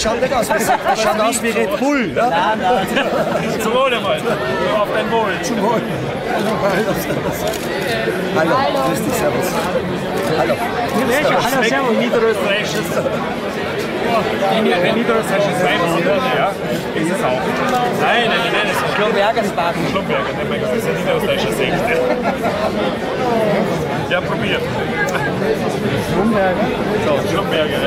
Schaut nicht aus, das schaut aus wie Red Bull. Ja? Nein, nein. Zum Wohl einmal. Auf dein Wohl. Zum Wohl. Hallo. Grüß dich, servus. Hallo. Hallo, servus. Niederösterreichisches. Niederösterreichisches Weinbrot, ja. Ist es auch. Nein, nein, nein. nein. ist Schlumbergersbaden. Schlumberger, das ist ein niederösterreichischer Sekte. Ja, probier. Schlumberger. So, Schlumberger.